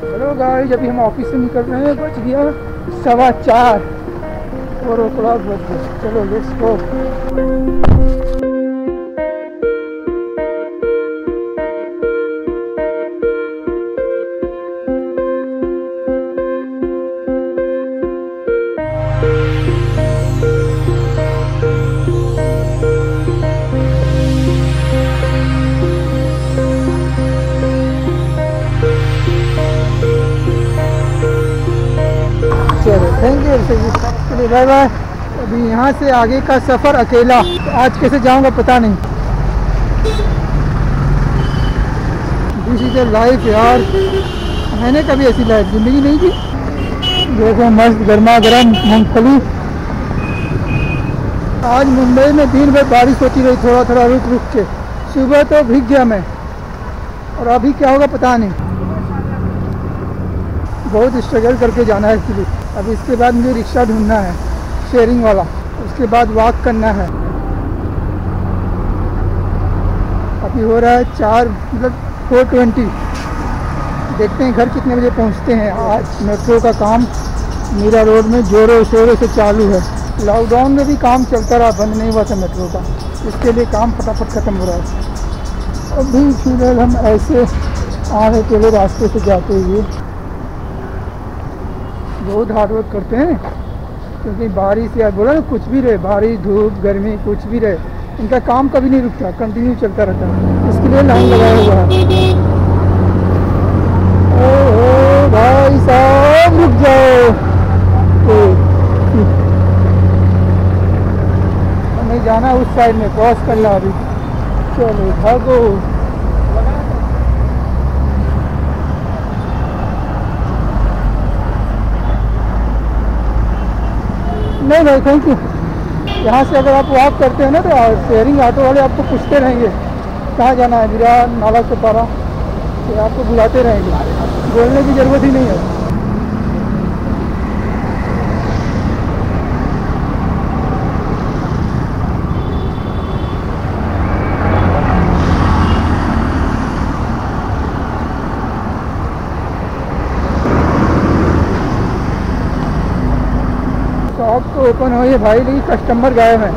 चलो गाइस, अभी हम ऑफ़िस से निकल रहे हैं बच गया सवा चार। फोर ओ क्लॉक बच गया चलो लेट्स गो थैंक यू चलिए बाय बाय। अभी यहाँ से आगे का सफ़र अकेला। आज कैसे जाऊँगा पता नहीं। दिस इज़ लाइफ यार। मैंने कभी ऐसी लाइफ ज़िंदगी नहीं की देखो मस्त, गर्मा गर्म, मूँगफली। आज मुंबई में दिन भर बारिश होती रही थोड़ा थोड़ा रुक रुक के। सुबह तो भीग गया मैं। और अभी क्या होगा पता नहीं। बहुत स्ट्रगल करके जाना है एक्चुअली अब इसके बाद मुझे रिक्शा ढूंढना है शेयरिंग वाला। उसके बाद वॉक करना है। अभी हो रहा है चार मतलब फोर ट्वेंटी देखते हैं घर कितने बजे पहुँचते हैं। आज मेट्रो का काम मीरा रोड में जोरों शोरों से चालू है। लॉकडाउन में भी काम चलता रहा, बंद नहीं हुआ था मेट्रो का। इसके लिए काम फटाफट ख़त्म हो रहा है। अभी फ़िलहाल हम ऐसे आने के लिए रास्ते से जाते हुए। बहुत हार्ड वर्क करते हैं। क्योंकि बारिश या बोला कुछ भी रहे बारिश धूप गर्मी कुछ भी रहे इनका काम कभी नहीं रुकता कंटिन्यू चलता रहता है। इसके लिए लाइन लगाया हुआ है। ओहो भाई साहब रुक जाओ। ओ, हमें जाना उस साइड में क्रॉस करना अभी। चलो भागो। नहीं भाई थैंक यू यहाँ से अगर आप वॉक करते हैं ना तो शेयरिंग ऑटो वाले आपको पूछते रहेंगे, कहाँ जाना है? मेरा नाला से पारा तो आपको बुलाते रहेंगे। बोलने की ज़रूरत ही नहीं है शॉप तो ओपन हो ये भाई लेकिन कस्टमर गायब है।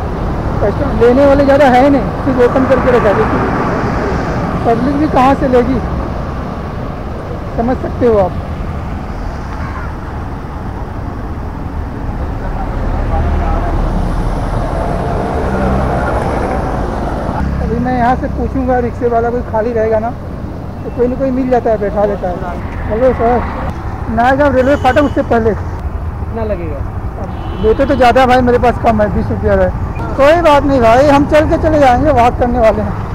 कस्टमर लेने वाले ज़्यादा है नहीं, सिर्फ़ ओपन करके रखा है। पब्लिक भी कहाँ से लेगी? समझ सकते हो आप। अभी मैं यहाँ से पूछूँगा, रिक्शे वाला कोई खाली रहेगा ना तो कोई ना कोई मिल जाता है, बैठा लेता है। हेलो सर नायगांव रेलवे फाटक उससे पहले। कितना लगेगा। लेते तो ज़्यादा भाई, मेरे पास कम है, बीस रुपया है। कोई बात नहीं भाई, हम चल के चले जाएँगे वॉक करने वाले हैं।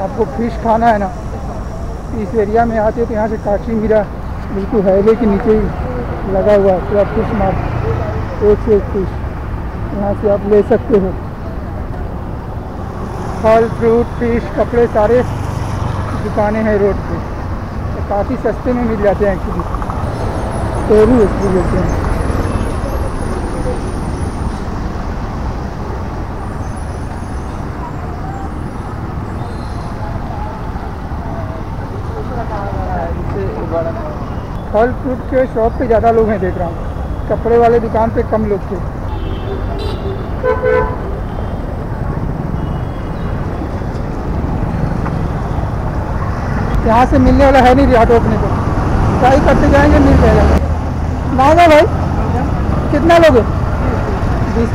आपको फ़िश खाना है ना, इस एरिया में आते तो यहाँ से काठी मीरा बिल्कुल हाईवे के नीचे ही लगा हुआ है, पूरा फ़िश मार्ट एक से एक फ़िश यहाँ से आप ले सकते हो। फल फ्रूट फ़िश कपड़े सारे दुकानें हैं रोड पे। तो काफ़ी सस्ते में मिल जाते हैं एक्चुअली तोरू इसलिए लेते हैं। फल फ्रूट के शॉप पे ज़्यादा लोग हैं देख रहा हूँ। कपड़े वाले दुकान पे कम लोग थे। यहाँ से मिलने वाला है नहीं रिहाटो अपने को। ट्राई करते जाएँगे, मिल जाएगा। मांगा भाई? कितना लोगे? बीस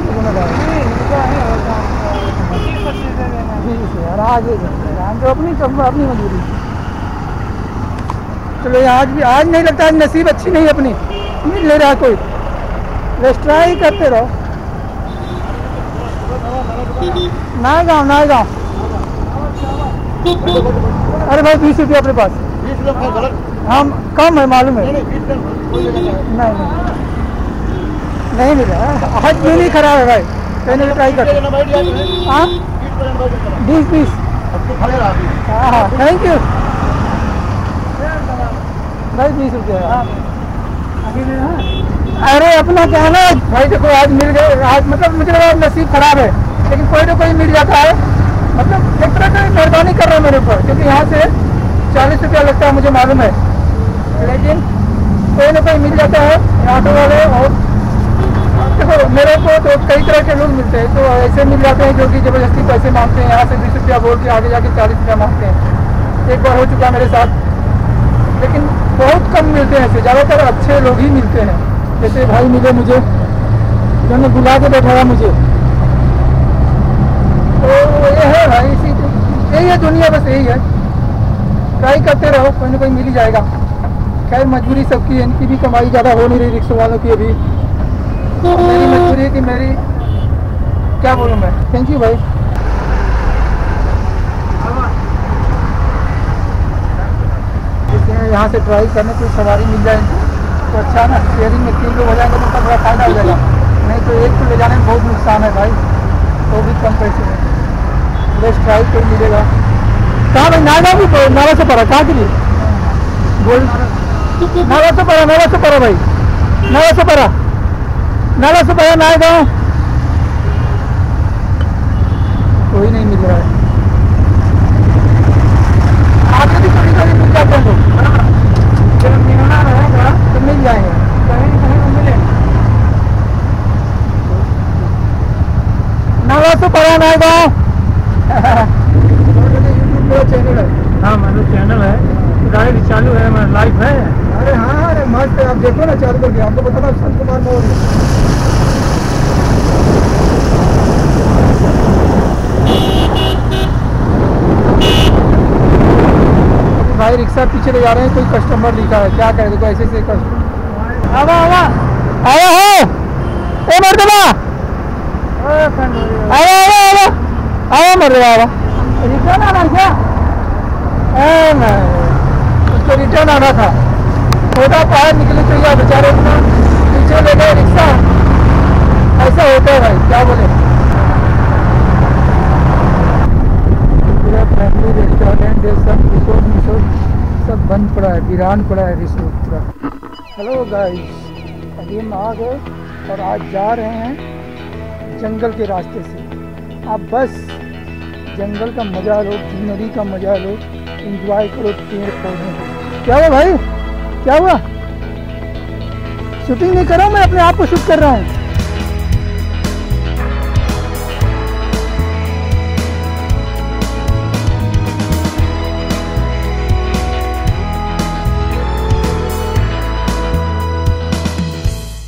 अपनी अपनी मजबूरी। चलो आज भी, आज नहीं लगता, आज नसीब अच्छी नहीं अपनी। मिल ले रहा कोई। बस ट्राई करते रहो। ना गाँव ना गाँव अरे भाई बीस रुपये अपने पास। बीस हम कम है मालूम है। नहीं नहीं नहीं नहीं। मिला। आज भी नहीं खराब है भाई? कहने ट्राई कर। हाँ। बीस बीस हाँ हाँ थैंक यू भाई बीस रुपये। अरे अपना क्या है ना? भाई देखो आज मिल गए। आज मतलब मुझे लगा नसीब खराब है। लेकिन कोई ना कोई मिल जाता है। मतलब एक तरह से मेहरबानी कर रहा है मेरे ऊपर, क्योंकि यहाँ से चालीस रुपया लगता है मुझे मालूम है। लेकिन कोई ना कोई मिल जाता है, ऑटो वाले और देखो, मेरे को तो कई तरह के लोग मिलते हैं तो ऐसे मिल जाते हैं जो कि ज़बरदस्ती पैसे मांगते हैं, यहाँ से बीस रुपया बोल के आगे जाके चालीस रुपया मांगते हैं। एक बार हो चुका मेरे साथ। लेकिन बहुत कम मिलते हैं ऐसे, ज़्यादातर अच्छे लोग ही मिलते हैं। जैसे भाई मिले मुझे, उन्होंने बुला के बैठाया मुझे। तो ये है भाई इसी यही है दुनिया बस यही है ट्राई करते रहो कोई ना कोई मिल ही जाएगा खैर मजबूरी सबकी इनकी भी कमाई ज़्यादा हो नहीं रही रिक्शा वालों की अभी तो मेरी मजबूरी है कि मेरी क्या बोलूँ मैं थैंक यू भाई यहाँ से ट्राई करने कोई सवारी मिल जाए तो अच्छा ना शेयरिंग में तीन लोग हो जाएँगे तो उनका बड़ा फ़ायदा हो जाएगा नहीं तो एक को ले जाने में बहुत नुकसान है भाई, वो भी कम पैसे में। बस ट्राई कोई मिलेगा। कहाँ भाई? नागा भी नाला से पड़ा, कहाँ के लिए नाला से पड़ा नाला से पड़ा भाई। नाला से पड़ा। नाला से पड़ा नाय गाँव। कोई नहीं मिल रहा है। आगे भी कभी कभी मिल जाते हैं रहेगा तो मिल जाएँगे। कहीं न कहीं तो मिले नाला से पड़ा गाँव। चैनल है। हाँ मतलब चैनल है। गाड़ी चालू है मतलब लाइव है। अरे हाँ अरे मस्त है। आप देखो ना चालू करके। आपको पता था संत कुमार मौर्य भाई रिक्शा पीछे ले जा रहे हैं। कोई कस्टमर लिखा है। क्या करें? देखो ऐसे ऐसे कस्टमर आवा आवा। आया हो? ए मर्दबा आवा आवा आवा आवा मर्दबा आवा आना है क्या उसको रिटर्न आना था। छोटा बाहर निकले तो यार बेचारे इतना पीछे ले गए रिक्शा। ऐसा होता है भाई, क्या बोले? पूरा फैमिली रेस्टोरेंट ये सब रिसोर्ट रिसोर्ट, सब बंद पड़ा है, वीरान पड़ा है रिसोर्ट पूरा। हेलो गाइस अभी हम आ गए और आज जा रहे हैं जंगल के रास्ते से। आप बस, जंगल का मज़ा लो, ग्रीनरी का मज़ा लो। इंजॉय करो पेड़ पौधे। क्या हुआ भाई? क्या हुआ? शूटिंग नहीं कर रहा मैं, अपने आप को शूट कर रहा हूँ।